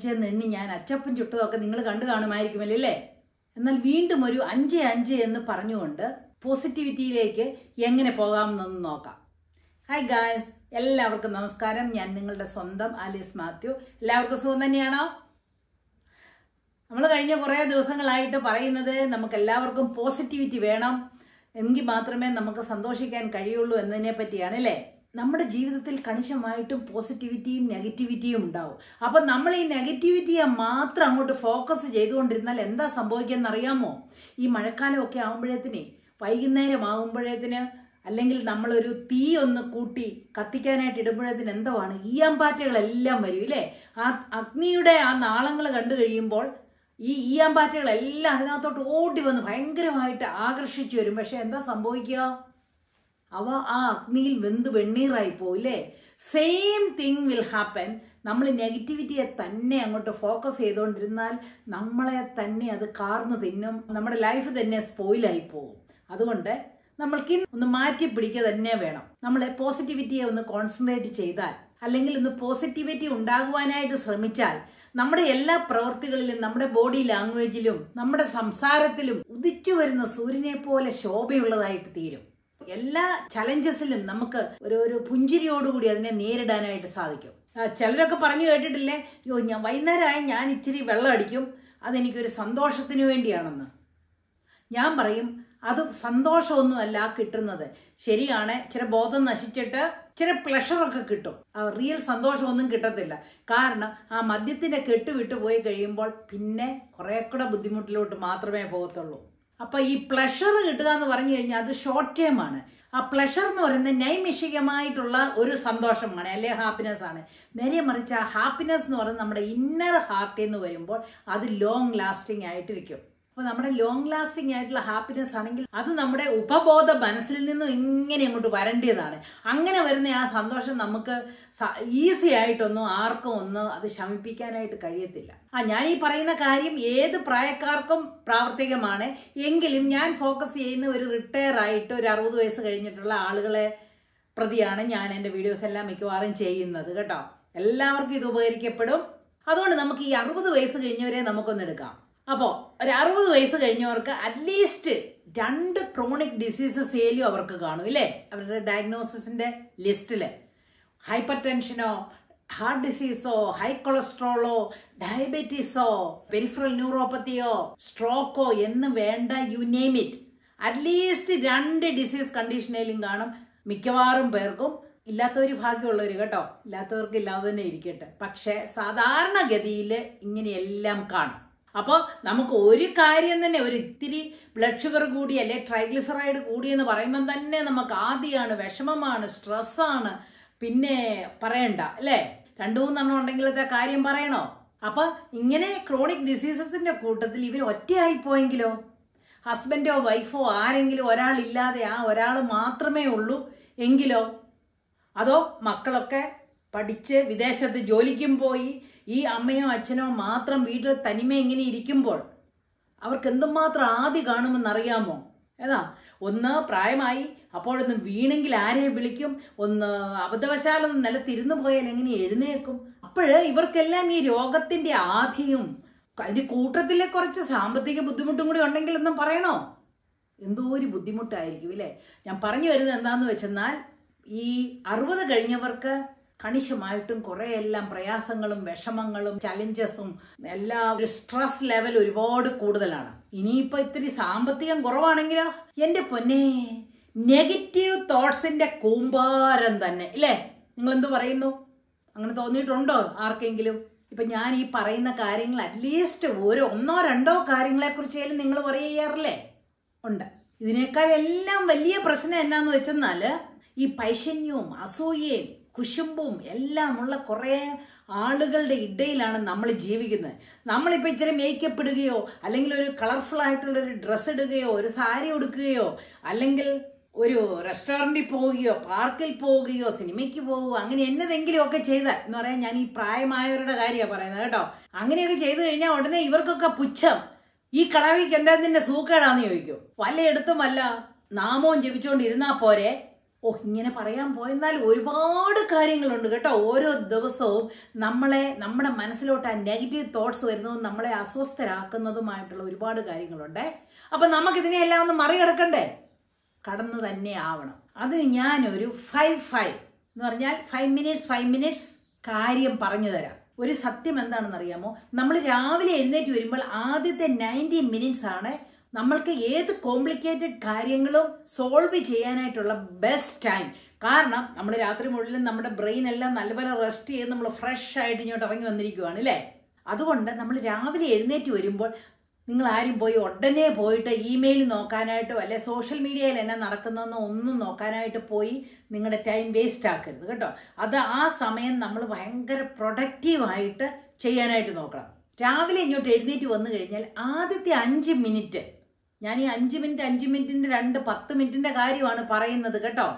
അഞ്ച് എന്ന് എണ്ണി ഞാൻ അച്ചപ്പൻ ചുട്ടതൊക്കെ നിങ്ങൾ കണ്ടു കാണുമായിരിക്കുമല്ലോ അല്ലേ എന്നാൽ വീണ്ടും ഒരു അഞ്ച് അഞ്ച് എന്ന് പറഞ്ഞുകൊണ്ട് പോസിറ്റിവിറ്റിയിലേക്ക് എങ്ങനെ പോകാമെന്നൊന്ന് നോക്കാം. ഹായ് ഗായ്സ് എല്ലാവർക്കും നമസ്കാരം. ഞാൻ നിങ്ങളുടെ സ്വന്തം ആലീസ് മാത്യു. എല്ലാവർക്കും സുഖം തന്നെയാണോ? നമ്മൾ കഴിഞ്ഞ കുറേ ദിവസങ്ങളായിട്ട് പറയുന്നത് നമുക്ക് എല്ലാവർക്കും പോസിറ്റിവിറ്റി വേണം. എങ്കിൽ മാത്രമേ നമുക്ക് സന്തോഷിക്കാൻ കഴിയുള്ളൂ എന്നതിനെ പറ്റിയാണ് അല്ലേ നമ്മുടെ ജീവിതത്തിൽ കണിശമായിട്ടും പോസിറ്റിവിറ്റിയും നെഗറ്റിവിറ്റിയും ഉണ്ടാവും. അപ്പം നമ്മൾ ഈ നെഗറ്റിവിറ്റിയെ മാത്രം അങ്ങോട്ട് ഫോക്കസ് ചെയ്തുകൊണ്ടിരുന്നാൽ എന്താ സംഭവിക്കുക അറിയാമോ ഈ മഴക്കാലമൊക്കെ ആകുമ്പോഴേത്തിനെ വൈകുന്നേരം ആകുമ്പോഴേത്തിന് അല്ലെങ്കിൽ നമ്മളൊരു തീ ഒന്ന് കൂട്ടി കത്തിക്കാനായിട്ട് ഇടുമ്പോഴത്തിന് എന്തുവാണ് ഈയാമ്പാറ്റകളെല്ലാം വരും ഇല്ലേ? ആ അഗ്നിയുടെ ആ നാളങ്ങൾ കണ്ടു കഴിയുമ്പോൾ ഈ ഈയാമ്പാറ്റകളെല്ലാം അതിനകത്തോട്ട് ഓടി വന്ന് ഭയങ്കരമായിട്ട് ആകർഷിച്ചു വരും. പക്ഷെ എന്താ സംഭവിക്കുക? അവ ആ അഗ്നിയിൽ വെന്ത് വെണ്ണീറായി പോയില്ലേ? സെയിം തിങ് വിൽ ഹാപ്പൻ നമ്മൾ നെഗറ്റിവിറ്റിയെ തന്നെ അങ്ങോട്ട് ഫോക്കസ് ചെയ്തുകൊണ്ടിരുന്നാൽ നമ്മളെ തന്നെ അത് കാർന്ന് തിന്നും നമ്മുടെ ലൈഫ് തന്നെ സ്പോയിലായി പോകും. അതുകൊണ്ട് നമ്മൾക്ക് ഒന്ന് മാറ്റി പിടിക്കുക തന്നെ വേണം. നമ്മളെ പോസിറ്റിവിറ്റിയെ ഒന്ന് കോൺസെൻട്രേറ്റ് ചെയ്താൽ അല്ലെങ്കിൽ ഒന്ന് പോസിറ്റിവിറ്റി ഉണ്ടാകുവാനായിട്ട് ശ്രമിച്ചാൽ നമ്മുടെ എല്ലാ പ്രവൃത്തികളിലും നമ്മുടെ ബോഡി ലാംഗ്വേജിലും നമ്മുടെ സംസാരത്തിലും ഉദിച്ചു വരുന്ന സൂര്യനെ പോലെ ശോഭയുള്ളതായിട്ട് തീരും. എല്ലാ ചലഞ്ചസിലും നമുക്ക് ഒരു ഒരു പുഞ്ചിരിയോടുകൂടി അതിനെ നേരിടാനായിട്ട് സാധിക്കും. ചിലരൊക്കെ പറഞ്ഞു കേട്ടിട്ടില്ലേ? യോ ഞാൻ വൈകുന്നേരമായി ഞാൻ ഇച്ചിരി വെള്ളം അടിക്കും. അതെനിക്കൊരു സന്തോഷത്തിന് വേണ്ടിയാണെന്ന്. ഞാൻ പറയും അത് സന്തോഷമൊന്നുമല്ല കിട്ടുന്നത്. ശരിയാണ് ചില ബോധം നശിച്ചിട്ട് ചില പ്ലഷറൊക്കെ കിട്ടും. റിയൽ സന്തോഷമൊന്നും കിട്ടത്തില്ല. കാരണം ആ മദ്യത്തിന്റെ കെട്ട് വിട്ടു പോയി കഴിയുമ്പോൾ പിന്നെ കുറേ കൂടെ ബുദ്ധിമുട്ടിലോട്ട് മാത്രമേ പോകത്തുള്ളൂ. അപ്പൊ ഈ പ്ലഷർ കിട്ടുക എന്ന് പറഞ്ഞു കഴിഞ്ഞാൽ അത് ഷോർട്ട് ടേം ആണ്. ആ പ്ലഷർ എന്ന് പറയുന്നത് നൈമിഷികമായിട്ടുള്ള ഒരു സന്തോഷമാണ് അല്ലെ? ഹാപ്പിനെസ് ആണ്. നേരെ മറിച്ച് ആ ഹാപ്പിനെസ് എന്ന് പറയുന്നത് നമ്മുടെ ഇന്നർ ഹാർട്ടിൽ നിന്ന് വരുമ്പോൾ അത് ലോങ് ലാസ്റ്റിംഗ് ആയിട്ടിരിക്കും. അപ്പൊ നമ്മുടെ ലോങ് ലാസ്റ്റിംഗ് ആയിട്ടുള്ള ഹാപ്പിനെസ് ആണെങ്കിൽ അത് നമ്മുടെ ഉപബോധ മനസ്സിൽ നിന്നും ഇങ്ങനെ അങ്ങോട്ട് വരേണ്ടതാണ്. അങ്ങനെ വരുന്ന ആ സന്തോഷം നമുക്ക് ഈസി ആയിട്ടൊന്നും ആർക്കും ഒന്ന് അത് ശമിപ്പിക്കാനായിട്ട് കഴിയത്തില്ല. ആ ഞാൻ ഈ പറയുന്ന കാര്യം ഏത് പ്രായക്കാർക്കും പ്രാവർത്തികമാണ്. എങ്കിലും ഞാൻ ഫോക്കസ് ചെയ്യുന്ന ഒരു റിട്ടയർ ആയിട്ട് ഒരു അറുപത് വയസ്സ് കഴിഞ്ഞിട്ടുള്ള ആളുകളെ പ്രതിയാണ് ഞാൻ എന്റെ വീഡിയോസ് എല്ലാം മിക്കവാറും ചെയ്യുന്നത് കേട്ടോ. എല്ലാവർക്കും ഇത് ഉപകരിക്കപ്പെടും. അതുകൊണ്ട് നമുക്ക് ഈ അറുപത് വയസ്സ് കഴിഞ്ഞവരെ നമുക്കൊന്ന് എടുക്കാം. അപ്പോൾ ഒരു അറുപത് വയസ്സ് കഴിഞ്ഞവർക്ക് അറ്റ്ലീസ്റ്റ് രണ്ട് ക്രോണിക് ഡിസീസസ് ഏലും അവർക്ക് കാണും ഇല്ലേ? അവരുടെ ഡയഗ്നോസിസിന്റെ ലിസ്റ്റിൽ ഹൈപ്പർ ടെൻഷനോ ഹാർട്ട് ഡിസീസോ ഹൈ കൊളസ്ട്രോളോ ഡയബറ്റീസോ പെരിഫറൽ ന്യൂറോപ്പത്തിയോ സ്ട്രോക്കോ എന്ന് വേണ്ട you name it at least രണ്ട് ഡിസീസ് കണ്ടീഷനേലും കാണും മിക്കവാറും പേർക്കും. ഇല്ലാത്തവർ ഭാഗ്യമുള്ളവർ കേട്ടോ. ഇല്ലാത്തവർക്ക് ഇല്ലാതെ തന്നെ ഇരിക്കട്ടെ. പക്ഷേ സാധാരണഗതിയിൽ ഇങ്ങനെയെല്ലാം കാണും. അപ്പോൾ നമുക്ക് ഒരു കാര്യം തന്നെ ഒരു ഇത്തിരി ബ്ലഡ് ഷുഗർ കൂടി അല്ലെ ട്രൈഗ്ലിസറൈഡ് കൂടി എന്ന് പറയുമ്പോൾ തന്നെ നമുക്ക് ആദ്യമാണ് വിഷമമാണ് സ്ട്രെസ്സാണ്. പിന്നെ പറയണ്ട അല്ലേ? രണ്ടു മൂന്നെണ്ണം ഉണ്ടെങ്കിലത്തെ കാര്യം പറയണോ? അപ്പൊ ഇങ്ങനെ ക്രോണിക് ഡിസീസസിന്റെ കൂട്ടത്തിൽ ഇവർ ഒറ്റയായി പോയെങ്കിലോ ഹസ്ബൻഡോ വൈഫോ ആരെങ്കിലും ഒരാൾ ഇല്ലാതെ ആ ഒരാൾ മാത്രമേ ഉള്ളൂ എങ്കിലോ? അതോ മക്കളൊക്കെ പഠിച്ച് വിദേശത്ത് ജോലിക്കും പോയി ഈ അമ്മയോ അച്ഛനോ മാത്രം വീട്ടിൽ തനിമ ഇങ്ങനെ ഇരിക്കുമ്പോൾ അവർക്ക് എന്തുമാത്രം ആദ്യ കാണുമെന്നറിയാമോ? ഏതാ? ഒന്ന് പ്രായമായി അപ്പോഴൊന്ന് വീണെങ്കിൽ ആരെ വിളിക്കും? ഒന്ന് അബദ്ധവശാലൊന്ന് നിലത്തിരുന്നു പോയാൽ എങ്ങനെ എഴുന്നേക്കും അപ്പോഴ് ഇവർക്കെല്ലാം ഈ രോഗത്തിന്റെ ആധിയും അതിന്റെ കൂട്ടത്തിലെ കുറച്ച് സാമ്പത്തിക ബുദ്ധിമുട്ടും കൂടി ഉണ്ടെങ്കിൽ ഒന്നും പറയണോ? എന്തോ ഒരു ബുദ്ധിമുട്ടായിരിക്കും ഇല്ലേ? ഞാൻ പറഞ്ഞു വരുന്നത് എന്താന്ന് വെച്ചെന്നാൽ ഈ അറുപത് കഴിഞ്ഞവർക്ക് കണിശമായിട്ടും കുറെ എല്ലാം പ്രയാസങ്ങളും വിഷമങ്ങളും ചലഞ്ചസും എല്ലാ ഒരു സ്ട്രെസ് ലെവൽ ഒരുപാട് കൂടുതലാണ്. ഇനിയിപ്പൊ ഇത്തിരി സാമ്പത്തികം കുറവാണെങ്കിലോ? എന്റെ പൊന്നെ നെഗറ്റീവ് തോട്ട്സിന്റെ കൂമ്പാരം തന്നെ ഇല്ലേ? നിങ്ങൾ എന്ത് പറയുന്നു? അങ്ങനെ തോന്നിയിട്ടുണ്ടോ ആർക്കെങ്കിലും? ഇപ്പൊ ഞാൻ ഈ പറയുന്ന കാര്യങ്ങൾ അറ്റ്ലീസ്റ്റ് ഒരു ഒന്നോ രണ്ടോ കാര്യങ്ങളെ കുറിച്ചേലും നിങ്ങൾ പറയാറില്ലേ ഉണ്ട്. ഇതിനേക്കാൾ എല്ലാം വലിയ പ്രശ്നം എന്നാന്ന് വെച്ചെന്നാൽ ഈ പൈശന്യവും അസൂയയും കുശുമ്പും എല്ലാമുള്ള കുറേ ആളുകളുടെ ഇടയിലാണ് നമ്മൾ ജീവിക്കുന്നത്. നമ്മളിപ്പോൾ ഇച്ചിരി മേക്കപ്പ് ഇടുകയോ അല്ലെങ്കിൽ ഒരു കളർഫുൾ ആയിട്ടുള്ള ഒരു ഡ്രസ്സ് ഇടുകയോ ഒരു സാരി ഉടുക്കുകയോ അല്ലെങ്കിൽ ഒരു റെസ്റ്റോറന്റിൽ പോവുകയോ പാർക്കിൽ പോവുകയോ സിനിമയ്ക്ക് പോവുകയോ അങ്ങനെ എന്നതെങ്കിലും ഒക്കെ ചെയ്താൽ എന്ന് പറയാൻ ഞാൻ ഈ പ്രായമായവരുടെ കാര്യമാണ് പറയുന്നത് കേട്ടോ. അങ്ങനെയൊക്കെ ചെയ്തു കഴിഞ്ഞാൽ ഉടനെ ഇവർക്കൊക്കെ പുച്ഛം. ഈ കളവിക്ക് എന്താ നിന്റെ സൂക്കേടാന്ന് ചോദിക്കും. പലയിടത്തും വല്ല നാമവും ജപിച്ചുകൊണ്ട് ഇരുന്നാൽ പോരെ? ഓ ഇങ്ങനെ പറയാൻ പോയെന്നാൽ ഒരുപാട് കാര്യങ്ങളുണ്ട് കേട്ടോ. ഓരോ ദിവസവും നമ്മളെ നമ്മുടെ മനസ്സിലോട്ട് ആ നെഗറ്റീവ് തോട്ട്സ് വരുന്നതും നമ്മളെ അസ്വസ്ഥരാക്കുന്നതുമായിട്ടുള്ള ഒരുപാട് കാര്യങ്ങളുണ്ട്. അപ്പൊ നമുക്കിതിനെയെല്ലാം ഒന്ന് മറികടക്കണ്ടേ? കടന്നു തന്നെ ആവണം. അതിന് ഞാനൊരു ഫൈവ് ഫൈവ് എന്ന് പറഞ്ഞാൽ ഫൈവ് മിനിറ്റ്സ് ഫൈവ് മിനിറ്റ്സ് കാര്യം പറഞ്ഞു തരാം. ഒരു സത്യം എന്താണെന്ന് അറിയാമോ നമ്മൾ രാവിലെ എഴുന്നേറ്റ് വരുമ്പോൾ ആദ്യത്തെ നയന്റി മിനിറ്റ്സ് ആണ് നമ്മൾക്ക് ഏത് കോംപ്ലിക്കേറ്റഡ് കാര്യങ്ങളും സോൾവ് ചെയ്യാനായിട്ടുള്ള ബെസ്റ്റ് ടൈം കാരണം നമ്മൾ രാത്രി മുഴുവൻ നമ്മുടെ ബ്രെയിൻ എല്ലാം നല്ലപോലെ റെസ്റ്റ് ചെയ്ത് നമ്മൾ ഫ്രഷ് ആയിട്ട് ഇങ്ങോട്ട് ഇറങ്ങി വന്നിരിക്കുവാണ് അല്ലേ? അതുകൊണ്ട് നമ്മൾ രാവിലെ എഴുന്നേറ്റ് വരുമ്പോൾ നിങ്ങൾ ആരും പോയി ഉടനെ പോയിട്ട് ഇമെയിൽ നോക്കാനായിട്ടോ അല്ലെ സോഷ്യൽ മീഡിയയിൽ എന്നാ നടക്കുന്നതെന്നോ ഒന്നും നോക്കാനായിട്ട് പോയി നിങ്ങളുടെ ടൈം വേസ്റ്റ് ആക്കരുത് കേട്ടോ. അത് ആ സമയം നമ്മൾ ഭയങ്കര പ്രൊഡക്റ്റീവായിട്ട് ചെയ്യാനായിട്ട് നോക്കണം. രാവിലെ ഇങ്ങോട്ട് എഴുന്നേറ്റ് വന്നു കഴിഞ്ഞാൽ ആദ്യത്തെ അഞ്ച് മിനിറ്റ് ഞാൻ ഈ അഞ്ച് മിനിറ്റ് അഞ്ച് മിനിറ്റിന്റെ രണ്ട് പത്ത് മിനിറ്റിന്റെ കാര്യമാണ് പറയുന്നത് കേട്ടോ.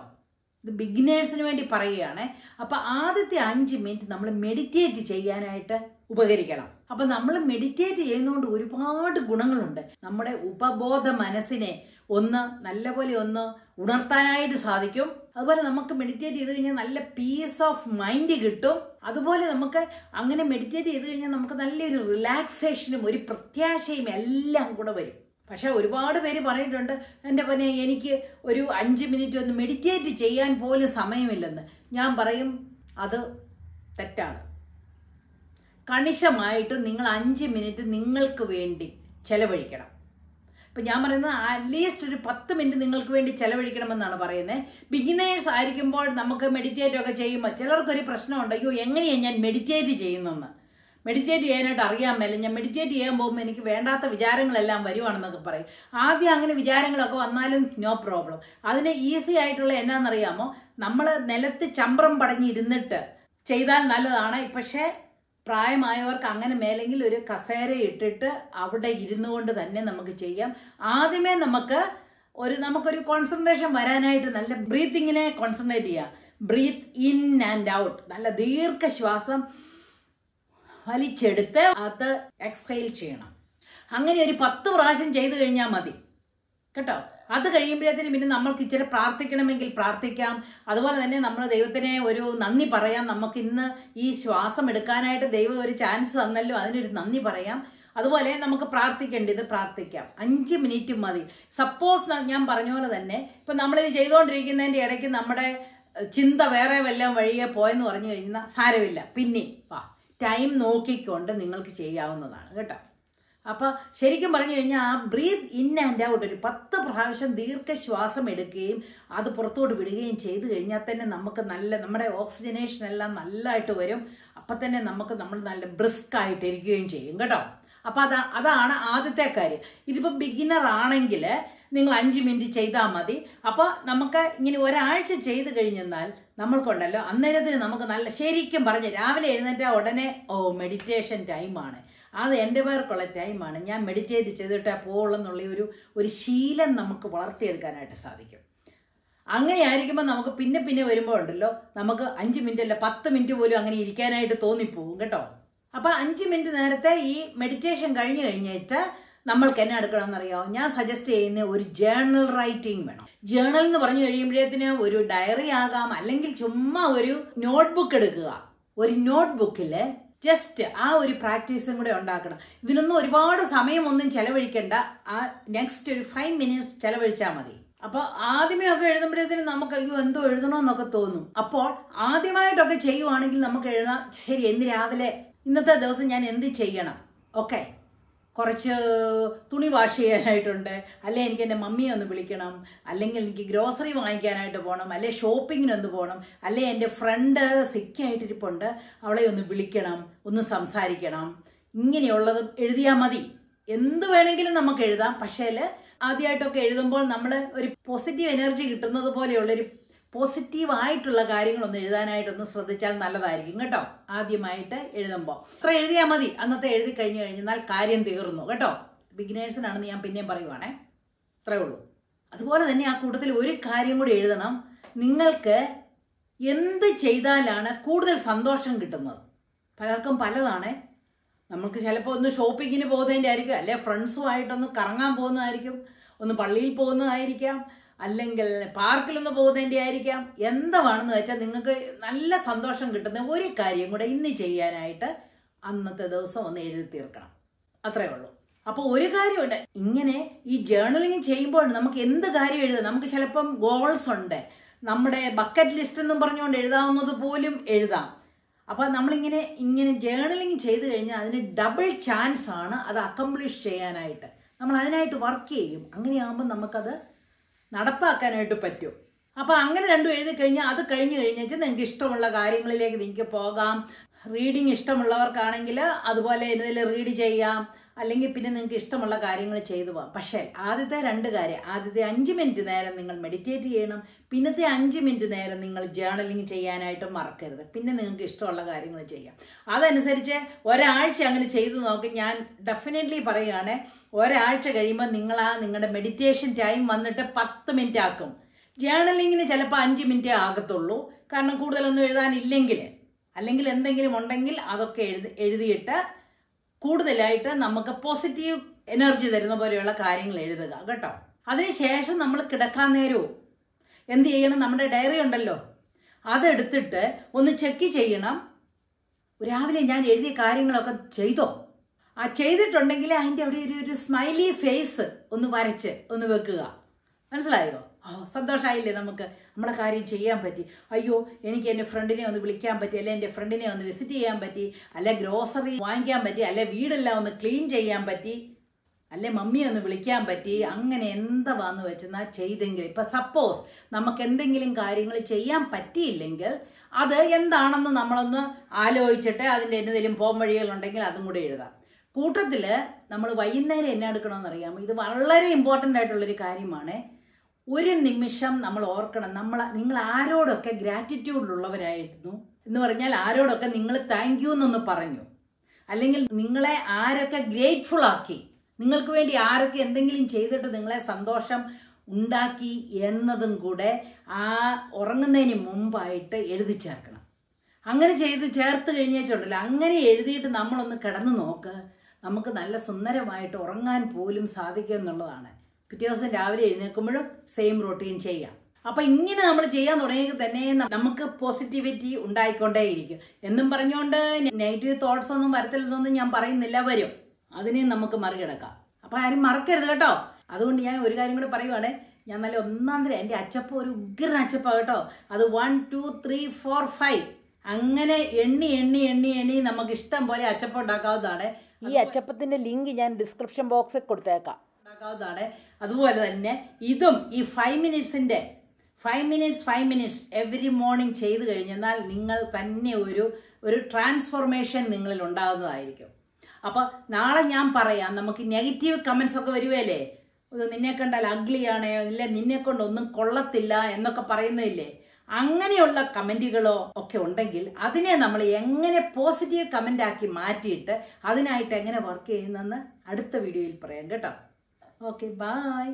ഇത് ബിഗിനേഴ്സിന് വേണ്ടി പറയുകയാണേ. അപ്പോൾ ആദ്യത്തെ അഞ്ച് മിനിറ്റ് നമ്മൾ മെഡിറ്റേറ്റ് ചെയ്യാനായിട്ട് ഉപകരിക്കണം. അപ്പം നമ്മൾ മെഡിറ്റേറ്റ് ചെയ്യുന്നതുകൊണ്ട് ഒരുപാട് ഗുണങ്ങളുണ്ട്. നമ്മുടെ ഉപബോധ മനസ്സിനെ ഒന്ന് നല്ലപോലെ ഒന്ന് ഉണർത്താനായിട്ട് സാധിക്കും. അതുപോലെ നമുക്ക് മെഡിറ്റേറ്റ് ചെയ്ത് കഴിഞ്ഞാൽ നല്ല പീസ് ഓഫ് മൈൻഡ് കിട്ടും. അതുപോലെ നമുക്ക് അങ്ങനെ മെഡിറ്റേറ്റ് ചെയ്ത് കഴിഞ്ഞാൽ നമുക്ക് നല്ലൊരു റിലാക്സേഷനും ഒരു പ്രത്യാശയും എല്ലാം കൂടെ വരും. പക്ഷെ ഒരുപാട് പേര് പറഞ്ഞിട്ടുണ്ട് എന്റെ പൊന്നെ എനിക്ക് ഒരു അഞ്ച് മിനിറ്റ് ഒന്ന് മെഡിറ്റേറ്റ് ചെയ്യാൻ പോലും സമയമില്ലെന്ന്. ഞാൻ പറയും അത് തെറ്റാണ്. കണിശമായിട്ട് നിങ്ങൾ അഞ്ച് മിനിറ്റ് നിങ്ങൾക്ക് വേണ്ടി ചെലവഴിക്കണം. ഇപ്പം ഞാൻ പറയുന്നത് അറ്റ്ലീസ്റ്റ് ഒരു പത്ത് മിനിറ്റ് നിങ്ങൾക്ക് വേണ്ടി ചെലവഴിക്കണമെന്നാണ് പറയുന്നത്. ബിഗിനേഴ്സ് ആയിരിക്കുമ്പോൾ നമുക്ക് മെഡിറ്റേറ്റ് ഒക്കെ ചെയ്യുമ്പോൾ ചിലർക്കൊരു പ്രശ്നമുണ്ട് അയ്യോ എങ്ങനെയാണ് ഞാൻ മെഡിറ്റേറ്റ് ചെയ്യുന്നതെന്ന്? മെഡിറ്റേറ്റ് ചെയ്യാനായിട്ട് അറിയാൻ മേലെ ഞാൻ മെഡിറ്റേറ്റ് ചെയ്യാൻ പോകുമ്പോൾ എനിക്ക് വേണ്ടാത്ത വിചാരങ്ങളെല്ലാം വരുവാണെന്നൊക്കെ പറയും. ആദ്യം അങ്ങനെ വിചാരങ്ങളൊക്കെ വന്നാലും നോ പ്രോബ്ലം അതിന് ഈസി ആയിട്ടുള്ള എന്നാണെന്നറിയാമോ നമ്മൾ നിലത്ത് ചമ്പ്രം പടഞ്ഞിരുന്നിട്ട് ചെയ്താൽ നല്ലതാണ്. പക്ഷേ പ്രായമായവർക്ക് അങ്ങനെ മേലെങ്കിൽ ഒരു കസേര ഇട്ടിട്ട് അവിടെ ഇരുന്നു കൊണ്ട് തന്നെ നമുക്ക് ചെയ്യാം. ആദ്യമേ നമുക്ക് ഒരു നമുക്കൊരു കോൺസെൻട്രേഷൻ വരാനായിട്ട് നല്ല ബ്രീത്തിങ്ങിനെ കോൺസെൻട്രേറ്റ് ചെയ്യാം. ബ്രീത്ത് ഇൻ ആൻഡ് ഔട്ട് നല്ല ദീർഘശ്വാസം വലിച്ചെടുത്ത് അത് എക്സൈൽ ചെയ്യണം. അങ്ങനെ ഒരു പത്ത് പ്രാവശ്യം ചെയ്തു കഴിഞ്ഞാൽ മതി. കേട്ടോ? അത് കഴിയുമ്പോഴത്തേന് പിന്നെ നമ്മൾക്ക് ഇച്ചിരി പ്രാർത്ഥിക്കണമെങ്കിൽ പ്രാർത്ഥിക്കാം. അതുപോലെ തന്നെ നമ്മൾ ദൈവത്തിനെ ഒരു നന്ദി പറയാം. നമുക്ക് ഇന്ന് ഈ ശ്വാസം എടുക്കാനായിട്ട് ദൈവം ഒരു ചാൻസ് തന്നല്ലോ. അതിനൊരു നന്ദി പറയാം. അതുപോലെ നമുക്ക് പ്രാർത്ഥിക്കേണ്ടത് പ്രാർത്ഥിക്കാം. അഞ്ച് മിനിറ്റ് മതി. സപ്പോസ് ഞാൻ പറഞ്ഞ പോലെ തന്നെ ഇപ്പം നമ്മളിത് ചെയ്തുകൊണ്ടിരിക്കുന്നതിന്റെ ഇടയ്ക്ക് നമ്മുടെ ചിന്ത വേറെ വല്ലതും വഴിയെ പോയെന്ന് പറഞ്ഞു കഴിഞ്ഞാൽ സാരമില്ല. പിന്നെ വാ. ടൈം നോക്കിക്കൊണ്ട് നിങ്ങൾക്ക് ചെയ്യാവുന്നതാണ് കേട്ടോ. അപ്പോൾ ശരിക്കും പറഞ്ഞു കഴിഞ്ഞാൽ ആ ബ്രീത്ത് ഇൻ ആൻഡ് ഔട്ട് ഒരു പത്ത് പ്രാവശ്യം ദീർഘശ്വാസം എടുക്കുകയും അത് പുറത്തോട്ട് വിടുകയും ചെയ്തു കഴിഞ്ഞാൽ തന്നെ നമുക്ക് നല്ല നമ്മുടെ ഓക്സിജനേഷൻ എല്ലാം നല്ലതായിട്ട് വരും. അപ്പം തന്നെ നമുക്ക് നമ്മൾ നല്ല ബ്രിസ്ക് ആയിട്ടിരിക്കുകയും ചെയ്യും കേട്ടോ. അപ്പോൾ അതാ അതാണ് ആദ്യത്തെ കാര്യം. ഇതിപ്പോൾ ബിഗിനർ ആണെങ്കിൽ നിങ്ങൾ അഞ്ച് മിനിറ്റ് ചെയ്താൽ മതി. അപ്പോൾ നമുക്ക് ഇങ്ങനെ ഒരാഴ്ച ചെയ്ത് കഴിഞ്ഞെന്നാൽ നമ്മൾക്കുണ്ടല്ലോ അന്നേരത്തിന് നമുക്ക് നല്ല ശരിക്കും പറഞ്ഞ് രാവിലെ എഴുന്നേറ്റ ഉടനെ ഓ മെഡിറ്റേഷൻ ടൈമാണ് അത് എന്റെ പേർക്കുള്ള ടൈമാണ് ഞാൻ മെഡിറ്റേറ്റ് ചെയ്തിട്ടേ പോകുള്ളെന്നുള്ള ഒരു ഒരു ശീലം നമുക്ക് വളർത്തിയെടുക്കാനായിട്ട് സാധിക്കും. അങ്ങനെ ആയിരിക്കുമ്പോൾ നമുക്ക് പിന്നെ പിന്നെ വരുമ്പോൾ ഉണ്ടല്ലോ നമുക്ക് അഞ്ച് മിനിറ്റ് അല്ല പത്ത് മിനിറ്റ് പോലും അങ്ങനെ ഇരിക്കാനായിട്ട് തോന്നിപ്പോവും കേട്ടോ. അപ്പോൾ അഞ്ച് മിനിറ്റ് നേരത്തെ ഈ മെഡിറ്റേഷൻ കഴിഞ്ഞ് കഴിഞ്ഞിട്ട് നമ്മൾക്ക് എന്നെ എടുക്കണമെന്നറിയാമോ ഞാൻ സജസ്റ്റ് ചെയ്യുന്ന ഒരു ജേർണൽ റൈറ്റിംഗ് വേണം. ജേർണൽ എന്ന് പറഞ്ഞു കഴിയുമ്പോഴത്തേന് ഒരു ഡയറി ആകാം അല്ലെങ്കിൽ ചുമ്മാ ഒരു നോട്ട്ബുക്ക് എടുക്കുക. ഒരു നോട്ട്ബുക്കിൽ ജസ്റ്റ് ആ ഒരു പ്രാക്ടീസും കൂടെ ഉണ്ടാക്കണം. ഇതിനൊന്നും ഒരുപാട് സമയമൊന്നും ചെലവഴിക്കേണ്ട. ആ നെക്സ്റ്റ് ഒരു ഫൈവ് മിനിറ്റ്സ് ചെലവഴിച്ചാൽ മതി. അപ്പൊ ആദ്യമേ ഒക്കെ എഴുതുമ്പോഴത്തേനും നമുക്ക് അയ്യോ എന്തോ എഴുതണമെന്നൊക്കെ തോന്നും. അപ്പോൾ ആദ്യമായിട്ടൊക്കെ ചെയ്യുവാണെങ്കിൽ നമുക്ക് എഴുതാം ശരി എന്ന് രാവിലെ? ഇന്നത്തെ ദിവസം ഞാൻ എന്ത് ചെയ്യണം? ഓക്കെ കുറച്ച് തുണി വാഷ് ചെയ്യാനായിട്ടുണ്ട്. അല്ലെ എനിക്ക് എന്റെ മമ്മിയെ ഒന്ന് വിളിക്കണം. അല്ലെങ്കിൽ എനിക്ക് ഗ്രോസറി വാങ്ങിക്കാനായിട്ട് പോകണം അല്ലെ ഷോപ്പിങ്ങിനൊന്ന് പോകണം അല്ലെ എന്റെ ഫ്രണ്ട് സിക്കായിട്ടിരിപ്പുണ്ട്. അവളെ ഒന്ന് വിളിക്കണം. ഒന്ന് സംസാരിക്കണം. ഇങ്ങനെയുള്ളത് എഴുതിയാൽ മതി. എന്ത് വേണമെങ്കിലും നമുക്ക് എഴുതാം. പക്ഷേ ആദ്യമായിട്ടൊക്കെ എഴുതുമ്പോൾ നമ്മൾ ഒരു പോസിറ്റീവ് എനർജി കിട്ടുന്നത് പോലെയുള്ളൊരു ആയിട്ടുള്ള കാര്യങ്ങളൊന്ന് എഴുതാനായിട്ടൊന്ന് ശ്രദ്ധിച്ചാൽ നല്ലതായിരിക്കും കേട്ടോ. ആദ്യമായിട്ട് എഴുതുമ്പോൾ അത്ര എഴുതിയാൽ മതി. അന്നത്തെ എഴുതി കഴിഞ്ഞു കഴിഞ്ഞാൽ കാര്യം തീർന്നു കേട്ടോ. ബിഗിനേഴ്സിനാണെന്ന് ഞാൻ പിന്നെയും പറയുവാണേ. അത്രേ ഉള്ളൂ. അതുപോലെ തന്നെ ആ കൂട്ടത്തിൽ ഒരു കാര്യം കൂടി എഴുതണം. നിങ്ങൾക്ക് എന്ത് ചെയ്താലാണ് കൂടുതൽ സന്തോഷം കിട്ടുന്നത്? പലർക്കും പലതാണ്. നമുക്ക് ചിലപ്പോൾ ഒന്ന് ഷോപ്പിങ്ങിന് പോകുന്നതിന്റെ ആയിരിക്കും. അല്ലെ ഫ്രണ്ട്സുമായിട്ടൊന്ന് കറങ്ങാൻ പോകുന്നതായിരിക്കും. ഒന്ന് പള്ളിയിൽ പോകുന്നതായിരിക്കാം. അല്ലെങ്കിൽ പാർക്കിലൊന്ന് പോകുന്നതിന്റെ ആയിരിക്കാം. എന്താണെന്ന് വെച്ചാൽ നിങ്ങൾക്ക് നല്ല സന്തോഷം കിട്ടുന്ന ഒരു കാര്യം കൂടെ ഇന്ന് ചെയ്യാനായിട്ട് അന്നത്തെ ദിവസം ഒന്ന് എഴുതി തീർക്കണം. അത്രേ ഉള്ളൂ. അപ്പോൾ ഒരു കാര്യമുണ്ട്. ഇങ്ങനെ ഈ ജേർണലിങ് ചെയ്യുമ്പോൾ നമുക്ക് എന്ത് കാര്യം എഴുതാം? നമുക്ക് ചിലപ്പം ഗോൾസ് ഉണ്ട്. നമ്മുടെ ബക്കറ്റ് ലിസ്റ്റ് എന്നും പറഞ്ഞുകൊണ്ട് എഴുതാവുന്നത് പോലും എഴുതാം. അപ്പോൾ നമ്മളിങ്ങനെ ഇങ്ങനെ ജേർണലിങ് ചെയ്ത് കഴിഞ്ഞാൽ അതിന് ഡബിൾ ചാൻസ് ആണ് അത് അക്കംപ്ലിഷ് ചെയ്യാനായിട്ട്. നമ്മൾ അതിനായിട്ട് വർക്ക് ചെയ്യും. അങ്ങനെയാകുമ്പോൾ നമുക്കത് നടപ്പാക്കാനായിട്ട് പറ്റും. അപ്പോൾ അങ്ങനെ രണ്ടും എഴുതി കഴിഞ്ഞാൽ അത് കഴിഞ്ഞ് കഴിഞ്ഞാൽ നിങ്ങൾക്ക് ഇഷ്ടമുള്ള കാര്യങ്ങളിലേക്ക് നിങ്ങൾക്ക് പോകാം. റീഡിങ് ഇഷ്ടമുള്ളവർക്കാണെങ്കിൽ അതുപോലെ എന്തെങ്കിലും റീഡ് ചെയ്യാം. അല്ലെങ്കിൽ പിന്നെ നിങ്ങൾക്ക് ഇഷ്ടമുള്ള കാര്യങ്ങൾ ചെയ്തു പോകാം. പക്ഷേ ആദ്യത്തെ രണ്ട് കാര്യം ആദ്യത്തെ അഞ്ച് മിനിറ്റ് നേരം നിങ്ങൾ മെഡിറ്റേറ്റ് ചെയ്യണം. പിന്നത്തെ അഞ്ച് മിനിറ്റ് നേരം നിങ്ങൾ ജേർണലിങ് ചെയ്യാനായിട്ട് മറക്കരുത്. പിന്നെ നിങ്ങൾക്ക് ഇഷ്ടമുള്ള കാര്യങ്ങൾ ചെയ്യാം. അതനുസരിച്ച് ഒരാഴ്ച അങ്ങനെ ചെയ്തു നോക്കി ഞാൻ ഡെഫിനറ്റ്ലി പറയുകയാണ് ഒരാഴ്ച കഴിയുമ്പോൾ നിങ്ങൾ ആ നിങ്ങളുടെ മെഡിറ്റേഷൻ ടൈം വന്നിട്ട് പത്ത് മിനിറ്റ് ആക്കും. ജേണലിങ്ങിന് ചിലപ്പോൾ അഞ്ച് മിനിറ്റേ ആകത്തുള്ളൂ. കാരണം കൂടുതലൊന്നും എഴുതാനില്ലെങ്കിൽ. അല്ലെങ്കിൽ എന്തെങ്കിലും ഉണ്ടെങ്കിൽ അതൊക്കെ എഴുതി എഴുതിയിട്ട് കൂടുതലായിട്ട് നമുക്ക് പോസിറ്റീവ് എനർജി തരുന്ന പോലെയുള്ള കാര്യങ്ങൾ എഴുതുക കേട്ടോ. അതിനുശേഷം നമ്മൾ കിടക്കാൻ നേരവും എന്ത് ചെയ്യണം? നമ്മുടെ ഡയറി ഉണ്ടല്ലോ. അതെടുത്തിട്ട് ഒന്ന് ചെക്ക് ചെയ്യണം. രാവിലെ ഞാൻ എഴുതിയ കാര്യങ്ങളൊക്കെ ചെയ്തോ? ആ ചെയ്തിട്ടുണ്ടെങ്കിൽ അതിന്റെ അവിടെ ഒരു ഒരു സ്മൈലി ഫേസ് ഒന്ന് വരച്ച് ഒന്ന് വെക്കുക. മനസ്സിലായോ? ഓ സന്തോഷമായില്ലേ നമുക്ക് നമ്മുടെ കാര്യം ചെയ്യാൻ പറ്റി. അയ്യോ എനിക്ക് എന്റെ ഫ്രണ്ടിനെ ഒന്ന് വിളിക്കാൻ പറ്റി അല്ലെ എന്റെ ഫ്രണ്ടിനെ ഒന്ന് വിസിറ്റ് ചെയ്യാൻ പറ്റി അല്ലെ ഗ്രോസറി വാങ്ങിക്കാൻ പറ്റി അല്ലെ വീടെല്ലാം ഒന്ന് ക്ലീൻ ചെയ്യാൻ പറ്റി അല്ലെ മമ്മിയെ ഒന്ന് വിളിക്കാൻ പറ്റി അങ്ങനെ എന്താ വന്ന് വെച്ചെന്നാൽ ചെയ്തെങ്കിൽ. ഇപ്പം സപ്പോസ് നമുക്ക് എന്തെങ്കിലും കാര്യങ്ങൾ ചെയ്യാൻ പറ്റിയില്ലെങ്കിൽ അത് എന്താണെന്ന് നമ്മളൊന്ന് ആലോചിച്ചിട്ട് അതിന്റെ എന്തെങ്കിലും പോം വഴികളുണ്ടെങ്കിൽ അതും കൂടെ എഴുതാം. കൂട്ടത്തിൽ നമ്മൾ വൈകുന്നേരം എന്നെ എടുക്കണമെന്ന് അറിയാമോ ഇത് വളരെ ഇമ്പോർട്ടന്റ് ആയിട്ടുള്ളൊരു കാര്യമാണ്. ഒരു നിമിഷം നമ്മൾ ഓർക്കണം. നമ്മൾ നിങ്ങൾ ആരോടൊക്കെ ഗ്രാറ്റിറ്റ്യൂഡിലുള്ളവരായിരുന്നു എന്ന് പറഞ്ഞാൽ ആരോടൊക്കെ നിങ്ങൾ താങ്ക് യു എന്നൊന്ന് പറഞ്ഞു. അല്ലെങ്കിൽ നിങ്ങളെ ആരൊക്കെ ഗ്രേറ്റ്ഫുൾ ആക്കി നിങ്ങൾക്ക് വേണ്ടി ആരൊക്കെ എന്തെങ്കിലും ചെയ്തിട്ട് നിങ്ങളെ സന്തോഷം ഉണ്ടാക്കി എന്നതും കൂടെ ആ ഉറങ്ങുന്നതിന് മുമ്പായിട്ട് എഴുതി ചേർക്കണം. അങ്ങനെ ചെയ്ത് ചേർത്ത് കഴിഞ്ഞേച്ചുണ്ടല്ലോ അങ്ങനെ എഴുതിയിട്ട് നമ്മളൊന്ന് കിടന്നു നോക്ക്. നമുക്ക് നല്ല സുന്ദരമായിട്ട് ഉറങ്ങാൻ പോലും സാധിക്കും എന്നുള്ളതാണ്. പിറ്റേ ദിവസം രാവിലെ എഴുന്നേൽക്കുമ്പോഴും സെയിം റൊട്ടീൻ ചെയ്യാം. അപ്പൊ ഇങ്ങനെ നമ്മൾ ചെയ്യാൻ തുടങ്ങിയെങ്കിൽ തന്നെ നമുക്ക് പോസിറ്റിവിറ്റി ഉണ്ടായിക്കൊണ്ടേയിരിക്കും. എന്നും പറഞ്ഞുകൊണ്ട് നെഗറ്റീവ് തോട്ട്സ് ഒന്നും വരത്തില്ലെന്നൊന്നും ഞാൻ പറയുന്നില്ല വരും. അതിനെ നമുക്ക് മറികടക്കാം. അപ്പൊ ആരും മറക്കരുത് കേട്ടോ. അതുകൊണ്ട് ഞാൻ ഒരു കാര്യം കൂടെ പറയുവാണ്. ഞാൻ നല്ല ഒന്നാം തരം എന്റെ അച്ചപ്പ ഒരു ഉഗ്രൻ അച്ചപ്പ കേട്ടോ. അത് one two three four five അങ്ങനെ എണ്ണി എണ്ണി എണ്ണി എണ്ണി നമുക്ക് ഇഷ്ടം പോലെ അച്ചപ്പം ഉണ്ടാക്കാവുന്നതാണ്. ഈ അച്ചപ്പത്തിന്റെ ലിങ്ക് ഞാൻ ഡിസ്ക്രിപ്ഷൻ ബോക്സിൽ കൊടുത്തേക്കാം. ഉണ്ടാക്കാവുന്നതാണ്. അതുപോലെ തന്നെ ഇതും ഈ five മിനിറ്റ്സിന്റെ five minutes five minutes every morning ചെയ്തു കഴിഞ്ഞാൽ നിങ്ങൾ തന്നെ ഒരു ഒരു ട്രാൻസ്ഫോർമേഷൻ നിങ്ങളിൽ ഉണ്ടാകുന്നതായിരിക്കും. അപ്പോൾ നാളെ ഞാൻ പറയാം നമുക്ക് നെഗറ്റീവ് കമൻസ് ഒക്കെ വരുവല്ലേ നിന്നെ കണ്ടാൽ അഗ്ലിയാണ് ഇല്ല നിന്നെ കൊണ്ട് ഒന്നും കൊള്ളത്തില്ല എന്നൊക്കെ പറയുന്നില്ലേ അങ്ങനെയുള്ള കമന്റുകളോ ഒക്കെ ഉണ്ടെങ്കിൽ അതിനെ നമ്മൾ എങ്ങനെ പോസിറ്റീവ് കമന്റ് ആക്കി മാറ്റിയിട്ട് അതിനായിട്ട് എങ്ങനെ വർക്ക് ചെയ്യുന്നെന്ന് അടുത്ത വീഡിയോയിൽ പറയാം കേട്ടോ. Okay bye